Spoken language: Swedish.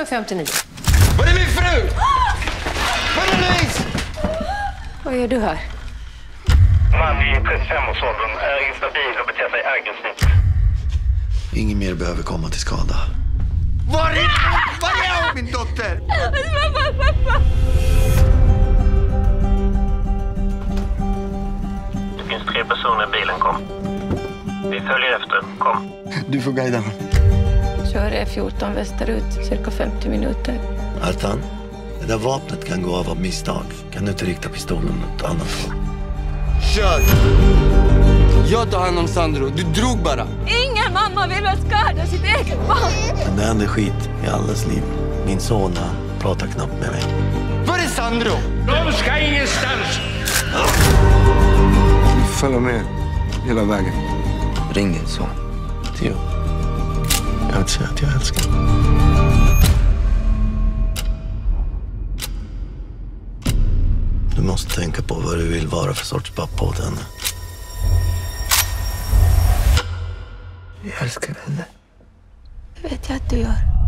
Nummer 59. Var är min fru? Var är Louise? Vad gör du här? Man i 35-årsåldern är instabil och beter sig aggressivt. Ingen mer behöver komma till skada. Var är, var är hon, min dotter? Det finns tre personer i bilen, kom. Vi följer efter, kom. Du får guida mig. Kör E14 västerut, cirka 50 minuter. Artan, det där vapnet kan gå av av misstag. Kan du inte rikta pistolen åt annat håll? Kör! Jag tar hand om Sandro. Du drog bara. Ingen mamma vill väl skada sitt eget barn? Men det händer skit i allas liv. Min son, han pratar knappt med mig. Var är Sandro? De ska ingenstans! Följ med hela vägen. Ring din son. Theo. Jag vill säga att jag älskar dig. Du måste tänka på vad du vill vara för sorts pappa åt henne. Det vet jag att du gör.